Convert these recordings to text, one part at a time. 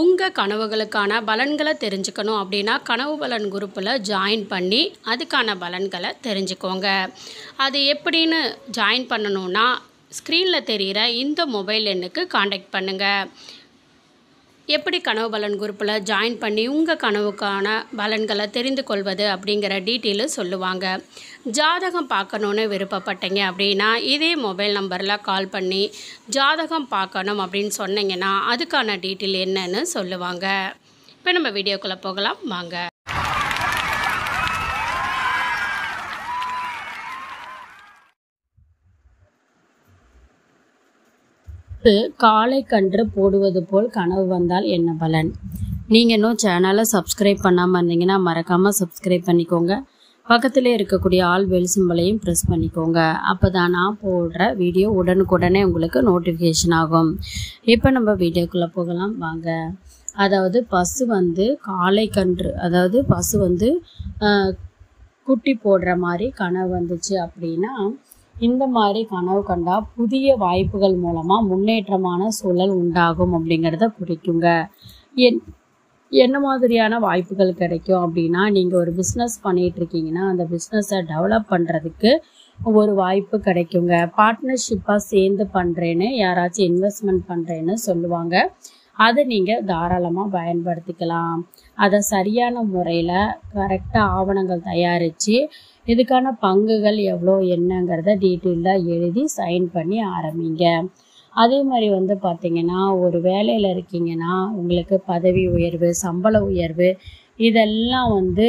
உங்கள் கனவுகளுக்கான பலன்களை தெரிஞ்சுக்கணும் அப்படின்னா கனவு பலன் குரூப்பில் ஜாயின் பண்ணி அதுக்கான பலன்களை தெரிஞ்சுக்கோங்க. அது எப்படின்னு ஜாயின் பண்ணணுன்னா ஸ்க்ரீனில் தெரிகிற இந்த மொபைல் எண்ணுக்கு காண்டாக்ட் பண்ணுங்கள் எப்படி கனவு பலன் குரூப்பில் ஜாயின் பண்ணி உங்கள் கனவுக்கான பலன்களை தெரிந்து கொள்வது அப்படிங்கிற டீட்டெயிலு சொல்லுவாங்க. ஜாதகம் பார்க்கணுன்னு விருப்பப்பட்டீங்க அப்படின்னா இதே மொபைல் நம்பரில் கால் பண்ணி ஜாதகம் பார்க்கணும் அப்படின்னு சொன்னீங்கன்னா அதுக்கான டீட்டெயில் என்னன்னு சொல்லுவாங்க. இப்போ நம்ம வீடியோக்குள்ளே போகலாம். வாங்க. காலை கன்று போடுவது போல் கனவு வந்தால் என்ன பலன்? நீங்கள் இன்னும் சேனலை சப்ஸ்கிரைப் பண்ணாமல் இருந்தீங்கன்னா மறக்காமல் சப்ஸ்கிரைப் பண்ணிக்கோங்க. பக்கத்தில் இருக்கக்கூடிய ஆல் பெல் சிம்பளையும் ப்ரெஸ் பண்ணிக்கோங்க. அப்போ தான் நான் போடுற வீடியோ உடனுக்குடனே உங்களுக்கு நோட்டிஃபிகேஷன் ஆகும். இப்போ நம்ம வீடியோக்குள்ளே போகலாம். வாங்க. அதாவது பசு வந்து காலை கன்று அதாவது பசு வந்து குட்டி போடுற மாதிரி கனவு வந்துச்சு அப்படின்னா இந்த மாதிரி கனவு கண்டா புதிய வாய்ப்புகள் மூலமாக முன்னேற்றமான சூழல் உண்டாகும் அப்படிங்கிறத குறிக்குங்க. என் என்ன மாதிரியான வாய்ப்புகள் கிடைக்கும் அப்படின்னா நீங்கள் ஒரு பிஸ்னஸ் பண்ணிட்டு இருக்கீங்கன்னா அந்த பிஸ்னஸை டெவலப் பண்ணுறதுக்கு ஒரு வாய்ப்பு கிடைக்குங்க. பார்ட்னர்ஷிப்பாக சேர்ந்து பண்ணுறேன்னு யாராச்சும் இன்வெஸ்ட்மெண்ட் பண்ணுறேன்னு சொல்லுவாங்க. அதை நீங்கள் தாராளமாக பயன்படுத்திக்கலாம். அதை சரியான முறையில் கரெக்டாக ஆவணங்கள் தயாரித்து இதுக்கான பங்குகள் எவ்வளோ என்னங்கிறத டீட்டெயிலாக எழுதி சைன் பண்ணி ஆரம்பிங்க. அதே மாதிரி வந்து பார்த்திங்கன்னா ஒரு வேலையில் இருக்கீங்கன்னா உங்களுக்கு பதவி உயர்வு சம்பள உயர்வு இதெல்லாம் வந்து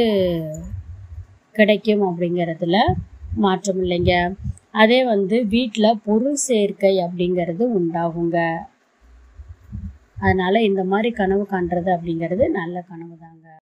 கிடைக்கும் அப்படிங்கிறதுல மாற்றம் இல்லைங்க. அதே வந்து வீட்டில் பொருள் சேர்க்கை அப்படிங்கிறது உண்டாகுங்க. அதனால் இந்த மாதிரி கனவு காண்றது அப்படிங்கிறது நல்ல கனவு தாங்க